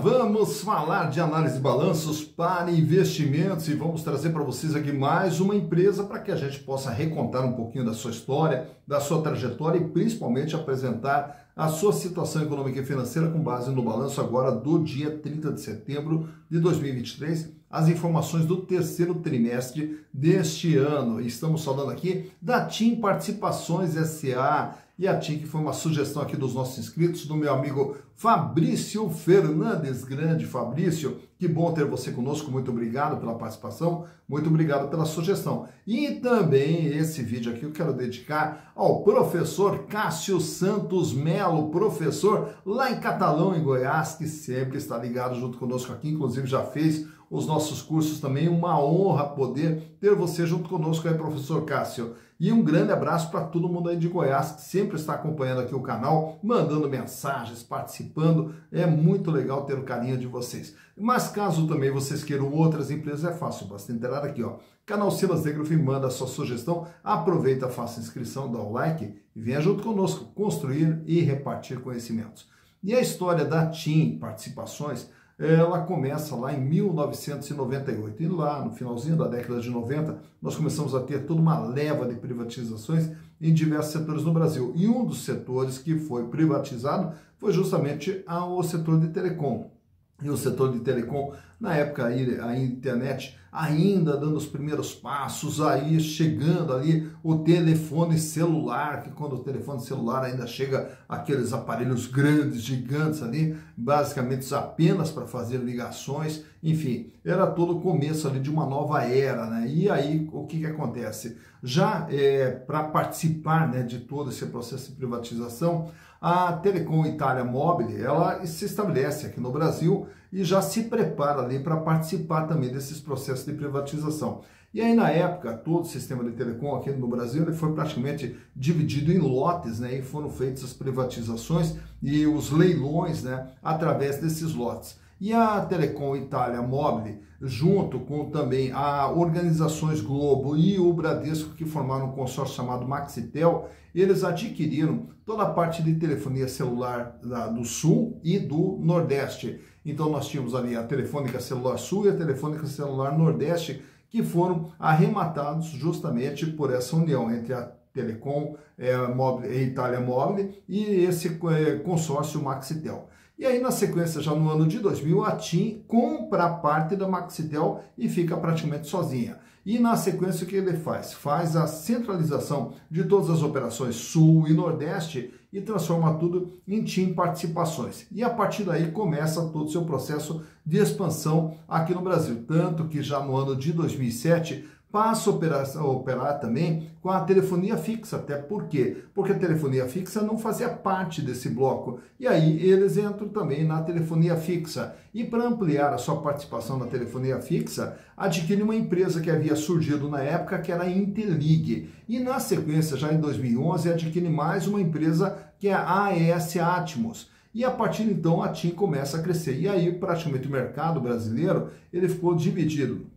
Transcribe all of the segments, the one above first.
Vamos falar de análise de balanços para investimentos e vamos trazer para vocês aqui mais uma empresa para que a gente possa recontar um pouquinho da sua história, da sua trajetória e principalmente apresentar a sua situação econômica e financeira com base no balanço agora do dia 30 de setembro de 2023, as informações do terceiro trimestre deste ano. Estamos falando aqui da TIM Participações SA, e a que foi uma sugestão aqui dos nossos inscritos, do meu amigo Fabrício Fernandes, grande Fabrício. Que bom ter você conosco, muito obrigado pela participação, muito obrigado pela sugestão. E também esse vídeo aqui eu quero dedicar ao professor Cássio Santos Melo, professor lá em Catalão, em Goiás, que sempre está ligado junto conosco aqui, inclusive já fez os nossos cursos também. Uma honra poder ter você junto conosco aí, professor Cássio. E um grande abraço para todo mundo aí de Goiás que sempre está acompanhando aqui o canal, mandando mensagens, participando. É muito legal ter o carinho de vocês. Mas caso também vocês queiram outras empresas, é fácil, basta entrar aqui, ó. Canal Silas Negro manda a sua sugestão, aproveita, faça inscrição, dá o like e venha junto conosco construir e repartir conhecimentos. E a história da TIM Participações ela começa lá em 1998. E lá no finalzinho da década de 90, nós começamos a ter toda uma leva de privatizações em diversos setores no Brasil. E um dos setores que foi privatizado foi justamente o setor de telecom e o setor de telecom, na época a internet ainda dando os primeiros passos, aí chegando ali o telefone celular, que quando o telefone celular ainda chega aqueles aparelhos grandes, gigantes ali, basicamente apenas para fazer ligações, enfim, era todo o começo ali de uma nova era, né? E aí o que, que acontece? Já é, para participar né, de todo esse processo de privatização, a Telecom Itália Mobile, ela se estabelece aqui no Brasil e já se prepara ali para participar também desses processos de privatização. E aí, na época, todo o sistema de telecom aqui no Brasil ele foi praticamente dividido em lotes, né? E foram feitas as privatizações e os leilões, né? Através desses lotes. E a Telecom Itália Mobile, junto com também a Organizações Globo e o Bradesco, que formaram um consórcio chamado Maxitel, eles adquiriram toda a parte de telefonia celular do Sul e do Nordeste. Então nós tínhamos ali a Telefônica Celular Sul e a Telefônica Celular Nordeste, que foram arrematados justamente por essa união entre a Telecom é, Mobile, Itália Mobile e esse é, consórcio Maxitel. E aí, na sequência, já no ano de 2000, a TIM compra parte da Maxitel e fica praticamente sozinha. E na sequência, o que ele faz? Faz a centralização de todas as operações Sul e Nordeste e transforma tudo em TIM Participações. E a partir daí começa todo o seu processo de expansão aqui no Brasil. Tanto que já no ano de 2007 passa a operar, a operar também com a telefonia fixa. Até por quê? Porque a telefonia fixa não fazia parte desse bloco. E aí eles entram também na telefonia fixa. E para ampliar a sua participação na telefonia fixa, adquire uma empresa que havia surgido na época, que era a Interlig. E na sequência, já em 2011, adquire mais uma empresa que é a AES Atmos. E a partir então a TIM começa a crescer. E aí praticamente o mercado brasileiro ele ficou dividido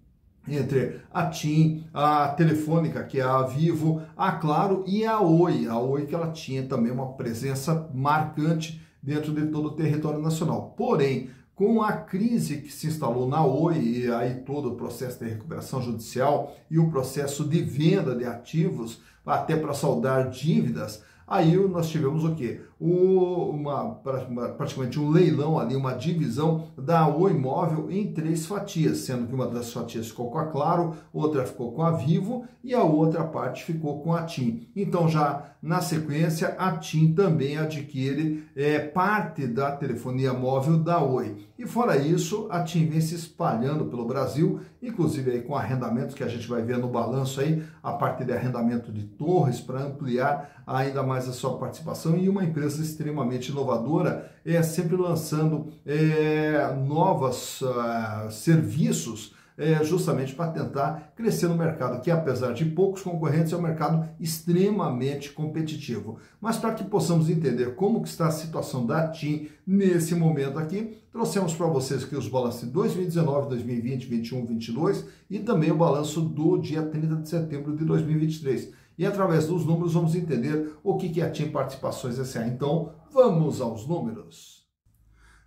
entre a TIM, a Telefônica, que é a Vivo, a Claro e a Oi. A Oi que ela tinha também uma presença marcante dentro de todo o território nacional. Porém, com a crise que se instalou na Oi e aí todo o processo de recuperação judicial e o processo de venda de ativos até para saldar dívidas, Aí nós tivemos o quê? O, uma, praticamente um leilão ali, uma divisão da O Imóvel em três fatias, sendo que uma das fatias ficou com a Claro, outra ficou com a Vivo e a outra parte ficou com a TIM. Então já na sequência a TIM também adquire é, parte da telefonia móvel da Oi. E fora isso, a TIM vem se espalhando pelo Brasil, inclusive aí com arrendamentos que a gente vai ver no balanço aí, a parte de arrendamento de torres para ampliar ainda mais mais a sua participação e uma empresa extremamente inovadora é sempre lançando é, novos uh, serviços é, justamente para tentar crescer no mercado, que apesar de poucos concorrentes, é um mercado extremamente competitivo. Mas para que possamos entender como que está a situação da TIM nesse momento aqui, trouxemos para vocês aqui os balanços de 2019, 2020, 2021, 2022 e também o balanço do dia 30 de setembro de 2023. E através dos números vamos entender o que é a TIM Participações SA. Então, vamos aos números.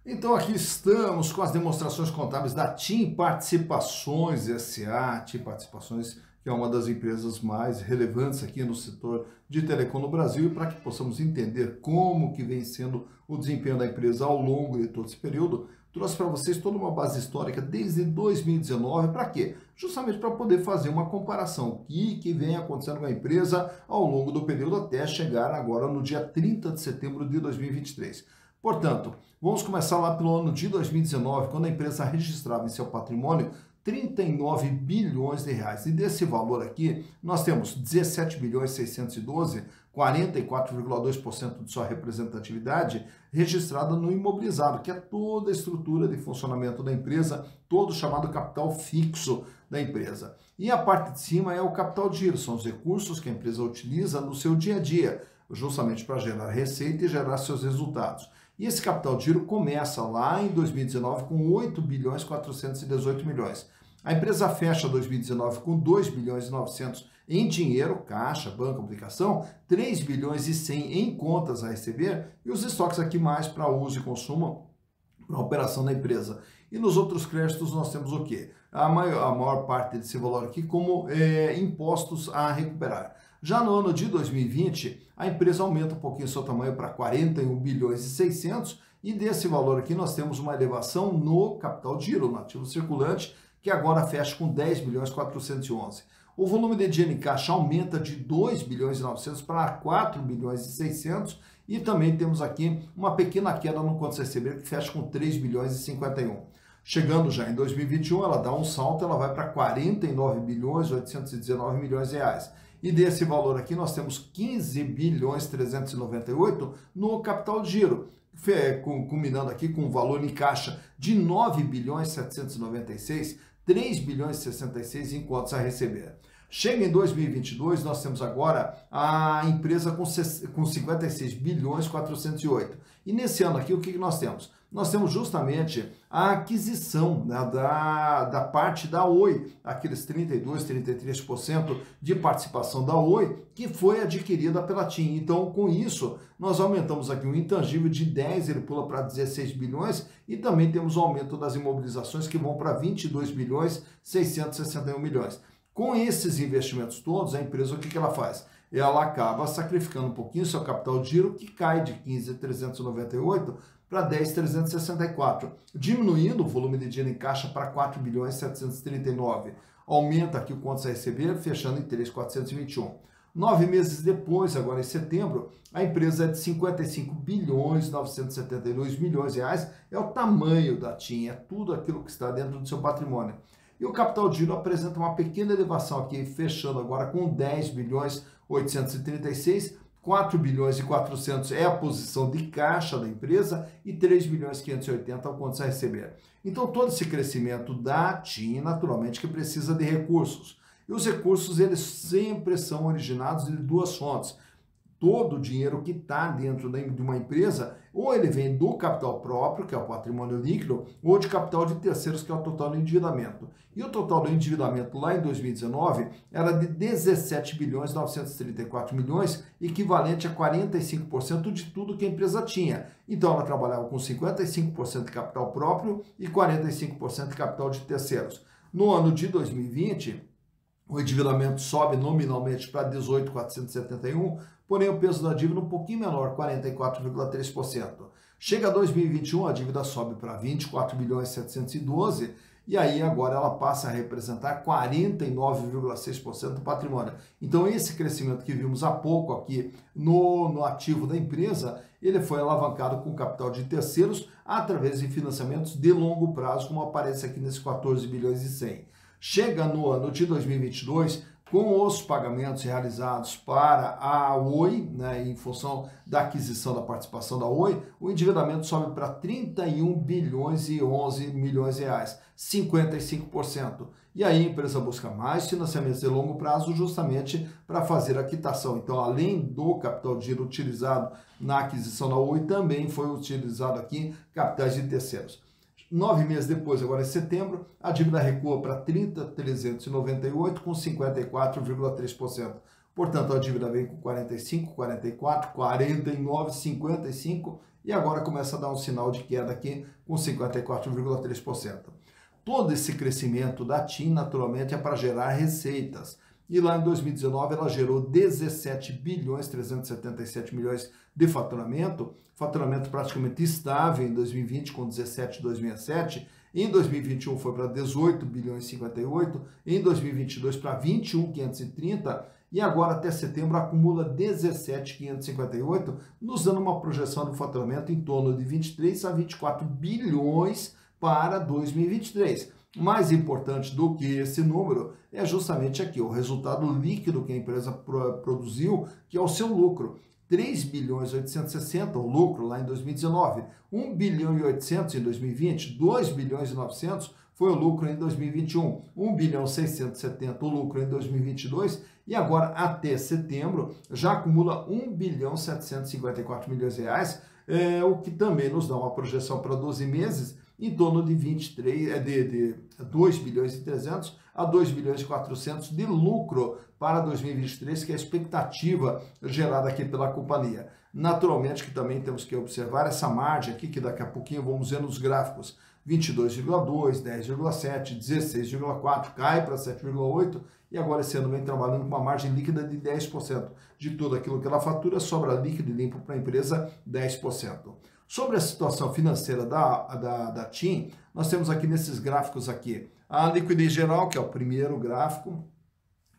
Então aqui estamos com as demonstrações contábeis da TIM Participações SA, TIM Participações, que é uma das empresas mais relevantes aqui no setor de telecom no Brasil, e para que possamos entender como que vem sendo o desempenho da empresa ao longo de todo esse período, trouxe para vocês toda uma base histórica desde 2019, para quê? Justamente para poder fazer uma comparação, o que, que vem acontecendo com a empresa ao longo do período até chegar agora no dia 30 de setembro de 2023. Portanto, vamos começar lá pelo ano de 2019, quando a empresa registrava em seu patrimônio 39 bilhões de reais. E desse valor aqui, nós temos 17 bilhões 612, 44,2% de sua representatividade registrada no imobilizado, que é toda a estrutura de funcionamento da empresa, todo o chamado capital fixo da empresa. E a parte de cima é o capital de giro, são os recursos que a empresa utiliza no seu dia a dia, justamente para gerar receita e gerar seus resultados. E esse capital de giro começa lá em 2019 com 8 bilhões 418 milhões. A empresa fecha 2019 com 2 bilhões e 900 em dinheiro, caixa, banco, aplicação, 3 bilhões e 100 em contas a receber e os estoques aqui mais para uso e consumo para operação da empresa. E nos outros créditos nós temos o quê? A maior, a maior parte desse valor aqui como é, impostos a recuperar. Já no ano de 2020, a empresa aumenta um pouquinho seu tamanho para 41 bilhões e 600 e desse valor aqui nós temos uma elevação no capital de giro, no ativo circulante, que agora fecha com 10 bilhões 411. O volume de dinheiro em caixa aumenta de 2 bilhões e 900 para 4 bilhões e 600 e também temos aqui uma pequena queda no conto receber que fecha com 3 bilhões e 51. Chegando já em 2021, ela dá um salto, ela vai para 49 bilhões 819 milhões de reais. E desse valor aqui nós temos 15 bilhões 398 no capital de giro, culminando aqui com um valor em caixa de 9 bilhões 796, 3 bilhões 66 em contas a receber. Chega em 2022, nós temos agora a empresa com 56 bilhões 408. E nesse ano aqui, o que nós temos? Nós temos justamente a aquisição né, da, da parte da Oi, aqueles 32, 33% de participação da Oi, que foi adquirida pela TIM. Então, com isso, nós aumentamos aqui um intangível de 10, ele pula para 16 bilhões, e também temos o aumento das imobilizações que vão para 22 bilhões 661 milhões. Com esses investimentos todos, a empresa o que, que ela faz? Ela acaba sacrificando um pouquinho seu capital de giro, que cai de 15,398 para 10,364, diminuindo o volume de dinheiro em caixa para 4 bilhões 739. Aumenta aqui o contas a receber, fechando em 3,421. Nove meses depois, agora em setembro, a empresa é de 55 bilhões 972 milhões de reais. É o tamanho da TIM, é tudo aquilo que está dentro do seu patrimônio. E o capital de giro apresenta uma pequena elevação aqui, fechando agora com 10 bilhões 836, 4 bilhões e 400 é a posição de caixa da empresa e 3 bilhões e 580 ao contas a receber. Então todo esse crescimento da TIM, naturalmente, que precisa de recursos. E os recursos eles sempre são originados de duas fontes todo o dinheiro que está dentro de uma empresa, ou ele vem do capital próprio, que é o patrimônio líquido, ou de capital de terceiros, que é o total do endividamento. E o total do endividamento lá em 2019 era de 17 bilhões 934 milhões, equivalente a 45% de tudo que a empresa tinha. Então ela trabalhava com 55% de capital próprio e 45% de capital de terceiros. No ano de 2020, o endividamento sobe nominalmente para 18,471, porém o peso da dívida um pouquinho menor, 44,3%. Chega a 2021, a dívida sobe para 24 bilhões 712 e aí agora ela passa a representar 49,6% do patrimônio. Então esse crescimento que vimos há pouco aqui no, no ativo da empresa, ele foi alavancado com capital de terceiros através de financiamentos de longo prazo, como aparece aqui nesse 14 bilhões e 100. Chega no ano de 2022, com os pagamentos realizados para a Oi, né, em função da aquisição da participação da Oi, o endividamento sobe para 31 bilhões e 11 milhões de reais, 55%. E aí a empresa busca mais financiamentos de longo prazo justamente para fazer a quitação. Então, além do capital de giro utilizado na aquisição da Oi, também foi utilizado aqui capitais de terceiros. Nove meses depois, agora em setembro, a dívida recua para 30,398 com 54,3%. Portanto, a dívida vem com 45, 44, 49, 55 e agora começa a dar um sinal de queda aqui com 54,3%. Todo esse crescimento da TIM, naturalmente, é para gerar receitas. E lá em 2019 ela gerou 17 bilhões 377 milhões de faturamento, faturamento praticamente estável em 2020 com 17 2007, em 2021 foi para 18 bilhões 58, em 2022 para 21 530 e agora até setembro acumula 17,558, nos dando uma projeção de faturamento em torno de 23 a 24 bilhões para 2023. Mais importante do que esse número é justamente aqui, o resultado líquido que a empresa produziu, que é o seu lucro. 3 bilhões 860 o lucro lá em 2019, 1 bilhão e 800 em 2020, 2 bilhões e 900 foi o lucro em 2021, 1 bilhão 670 o lucro em 2022 e agora até setembro já acumula 1 bilhão 754 milhões de reais, é, o que também nos dá uma projeção para 12 meses em torno de 23, é, de, de 2 bilhões e 300 a 2 bilhões e 400 de lucro para 2023, que é a expectativa gerada aqui pela companhia. Naturalmente que também temos que observar essa margem aqui, que daqui a pouquinho vamos ver nos gráficos, 22,2, 10,7, 16,4, cai para 7,8 e agora esse ano vem trabalhando com uma margem líquida de 10%. De tudo aquilo que ela fatura, sobra líquido e limpo para a empresa 10%. Sobre a situação financeira da, da, da TIM, nós temos aqui nesses gráficos aqui a liquidez geral, que é o primeiro gráfico,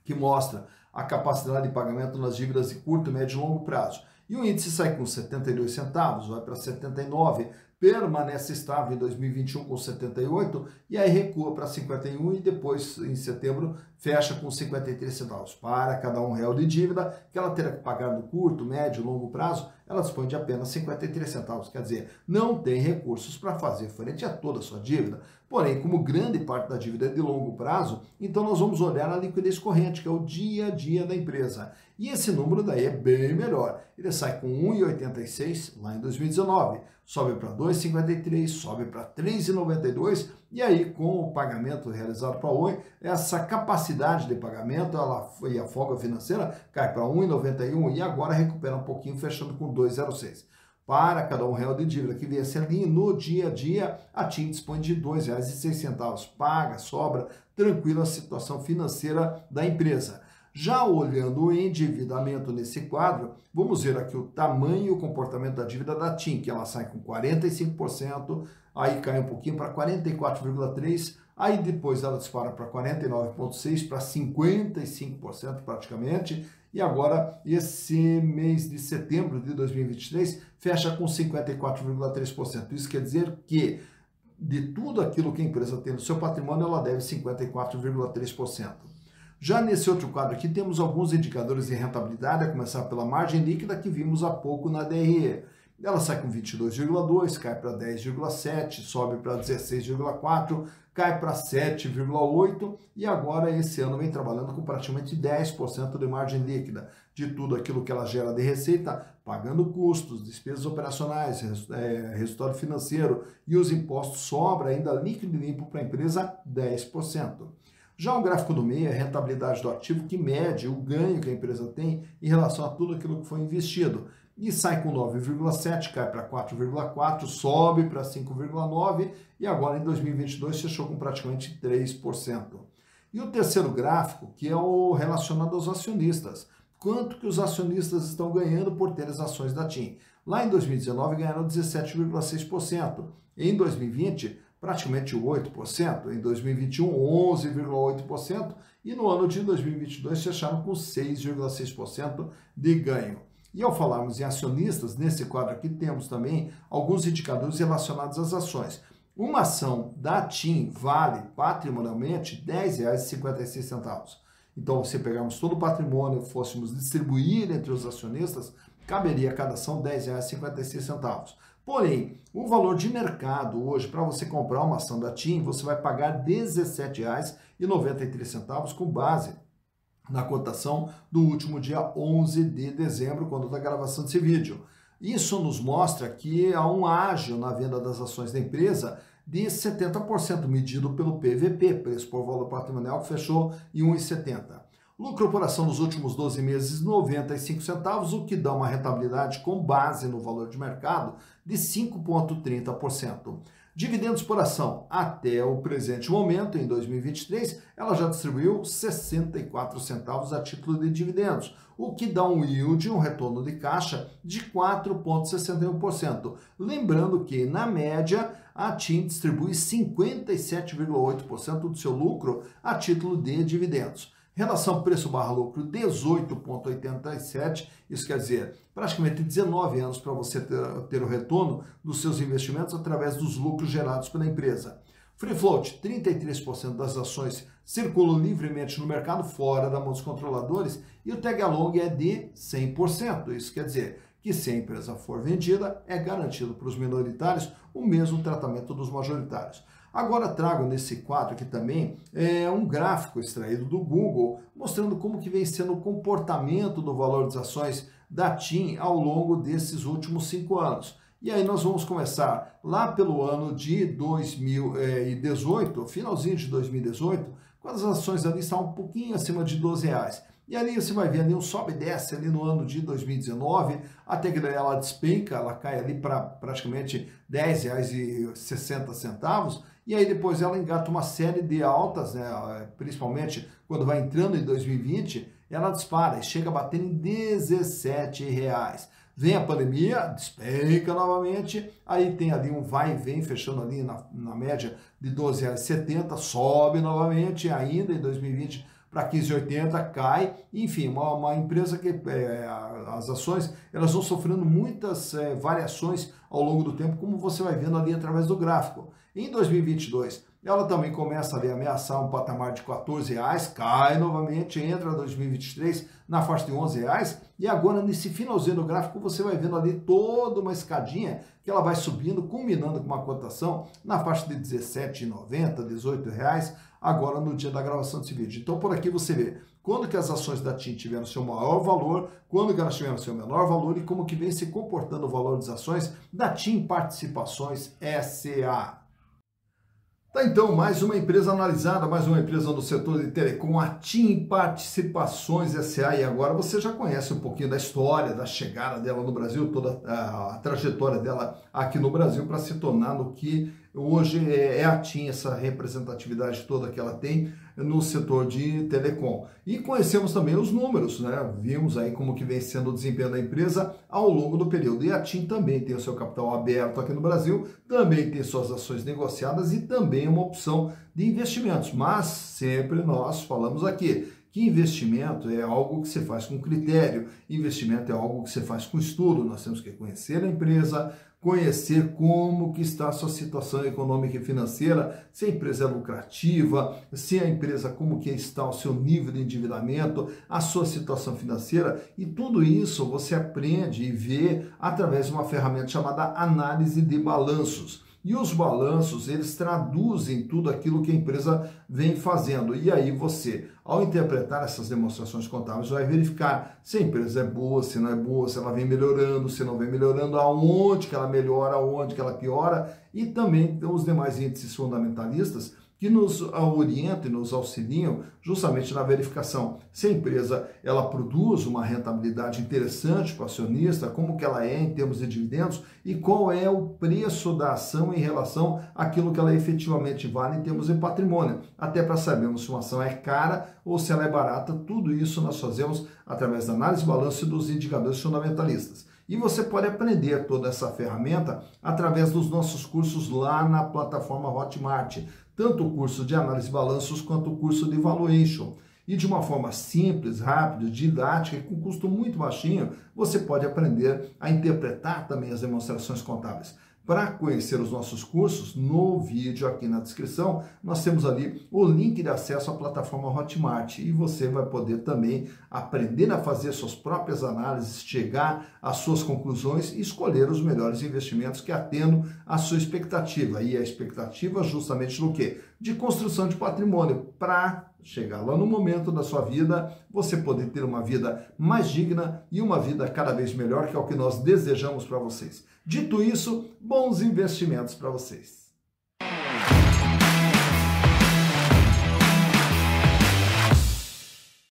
que mostra a capacidade de pagamento nas dívidas de curto, médio e longo prazo. E o índice sai com 72 centavos, vai para 79, permanece estável em 2021 com 78 e aí recua para 51 e depois em setembro fecha com 53 centavos. Para cada um real de dívida que ela terá que pagar no curto, médio, longo prazo, ela dispõe de apenas 53 centavos. Quer dizer, não tem recursos para fazer frente a toda a sua dívida. Porém, como grande parte da dívida é de longo prazo, então nós vamos olhar a liquidez corrente, que é o dia a dia da empresa. E esse número daí é bem melhor. Ele sai com 1,86 lá em 2019, sobe para 2,53, sobe para 3,92 e aí com o pagamento realizado para Oi, essa capacidade de pagamento ela, e a folga financeira cai para 1,91 e agora recupera um pouquinho, fechando com 2,06 para cada um real de dívida que viesse ali no dia a dia, a TIM dispõe de R$ 2,06. Paga, sobra, tranquila a situação financeira da empresa. Já olhando o endividamento nesse quadro, vamos ver aqui o tamanho e o comportamento da dívida da TIM, que ela sai com 45%, aí cai um pouquinho para 44,3%, aí depois ela dispara para 49,6%, para 55% praticamente, e agora esse mês de setembro de 2023 fecha com 54,3%. Isso quer dizer que de tudo aquilo que a empresa tem no seu patrimônio, ela deve 54,3%. Já nesse outro quadro aqui, temos alguns indicadores de rentabilidade, a começar pela margem líquida que vimos há pouco na DRE. Ela sai com 22,2, cai para 10,7, sobe para 16,4, cai para 7,8 e agora esse ano vem trabalhando com praticamente 10% de margem líquida de tudo aquilo que ela gera de receita, pagando custos, despesas operacionais, é, resultado financeiro e os impostos sobra ainda líquido e limpo para a empresa 10%. Já o gráfico do meio é a rentabilidade do ativo que mede o ganho que a empresa tem em relação a tudo aquilo que foi investido. E sai com 9,7, cai para 4,4, sobe para 5,9 e agora em 2022 fechou com praticamente 3%. E o terceiro gráfico, que é o relacionado aos acionistas. Quanto que os acionistas estão ganhando por ter as ações da TIM? Lá em 2019 ganharam 17,6%. Em 2020 praticamente 8%, em 2021 11,8% e no ano de 2022 fecharam com 6,6% de ganho. E ao falarmos em acionistas, nesse quadro aqui temos também alguns indicadores relacionados às ações. Uma ação da TIM vale patrimonialmente R$ 10,56. Então, se pegarmos todo o patrimônio e fôssemos distribuir entre os acionistas, caberia a cada ação R$ 10,56. Porém, o valor de mercado hoje, para você comprar uma ação da TIM, você vai pagar R$ 17,93 com base na cotação do último dia 11 de dezembro, quando da gravação desse vídeo. Isso nos mostra que há um ágio na venda das ações da empresa de 70%, medido pelo PVP, preço por valor patrimonial, que fechou em 1,70. Lucro por ação nos últimos 12 meses, 95 centavos, o que dá uma rentabilidade com base no valor de mercado de 5,30%. Dividendos por ação, até o presente momento, em 2023, ela já distribuiu 64 centavos a título de dividendos, o que dá um yield, um retorno de caixa de 4,61%. Lembrando que, na média, a TIM distribui 57,8% do seu lucro a título de dividendos. Relação preço barra lucro 18,87, isso quer dizer praticamente 19 anos para você ter, ter, o retorno dos seus investimentos através dos lucros gerados pela empresa. Free float, 33% das ações circulam livremente no mercado fora da mão dos controladores e o tag along é de 100%, isso quer dizer que se a empresa for vendida, é garantido para os minoritários o mesmo tratamento dos majoritários. Agora trago nesse quadro aqui também é, um gráfico extraído do Google, mostrando como que vem sendo o comportamento do valor das ações da TIM ao longo desses últimos cinco anos. E aí nós vamos começar lá pelo ano de 2018, finalzinho de 2018, quando as ações ali estavam um pouquinho acima de 12 reais. E ali você vai ver ali um sobe e desce ali no ano de 2019, até que ela despenca, ela cai ali para praticamente R$ 10,60, e aí depois ela engata uma série de altas, né, principalmente quando vai entrando em 2020, ela dispara e chega a bater em 17 reais. Vem a pandemia, despenca novamente, aí tem ali um vai e vem, fechando ali na, na média de R$ 12,70, sobe novamente ainda em 2020 para 15,80 cai, enfim, uma, uma empresa que é, as ações elas vão sofrendo muitas é, variações ao longo do tempo, como você vai vendo ali através do gráfico. Em 2022, ela também começa ali a ameaçar um patamar de 14 reais, cai novamente, entra 2023 na faixa de 11 reais, e agora nesse finalzinho do gráfico você vai vendo ali toda uma escadinha que ela vai subindo, culminando com uma cotação na faixa de 17,90, 18 reais, agora no dia da gravação desse vídeo. Então por aqui você vê quando que as ações da TIM tiveram seu maior valor, quando que elas tiveram seu menor valor e como que vem se comportando o valor das ações da TIM Participações SA. Tá então, mais uma empresa analisada, mais uma empresa do setor de telecom, a TIM Participações SA, e agora você já conhece um pouquinho da história, da chegada dela no Brasil, toda a, a trajetória dela aqui no Brasil para se tornar no que hoje é, é a TIM, essa representatividade toda que ela tem no setor de telecom. E conhecemos também os números, né? Vimos aí como que vem sendo o desempenho da empresa ao longo do período. E a TIM também tem o seu capital aberto aqui no Brasil, também tem suas ações negociadas e também uma opção de investimentos. Mas sempre nós falamos aqui que investimento é algo que você faz com critério, investimento é algo que você faz com estudo. Nós temos que conhecer a empresa, conhecer como que está a sua situação econômica e financeira, se a empresa é lucrativa, se a empresa como que está o seu nível de endividamento, a sua situação financeira e tudo isso você aprende e vê através de uma ferramenta chamada análise de balanços. E os balanços, eles traduzem tudo aquilo que a empresa vem fazendo. E aí você, ao interpretar essas demonstrações contábeis, vai verificar se a empresa é boa, se não é boa, se ela vem melhorando, se não vem melhorando, aonde que ela melhora, aonde que ela piora. E também os demais índices fundamentalistas que nos orientam e nos auxiliam justamente na verificação se a empresa ela produz uma rentabilidade interessante para o acionista, como que ela é em termos de dividendos e qual é o preço da ação em relação àquilo que ela efetivamente vale em termos de patrimônio, até para sabermos se uma ação é cara ou se ela é barata, tudo isso nós fazemos através da análise balanço e dos indicadores fundamentalistas. E você pode aprender toda essa ferramenta através dos nossos cursos lá na plataforma Hotmart tanto o curso de análise de balanços quanto o curso de valuation. E de uma forma simples, rápida, didática e com custo muito baixinho, você pode aprender a interpretar também as demonstrações contábeis. Para conhecer os nossos cursos, no vídeo aqui na descrição, nós temos ali o link de acesso à plataforma Hotmart e você vai poder também aprender a fazer suas próprias análises, chegar às suas conclusões e escolher os melhores investimentos que atendam à sua expectativa. E a expectativa justamente no quê? De construção de patrimônio para chegar lá no momento da sua vida, você poder ter uma vida mais digna e uma vida cada vez melhor, que é o que nós desejamos para vocês. Dito isso, bons investimentos para vocês.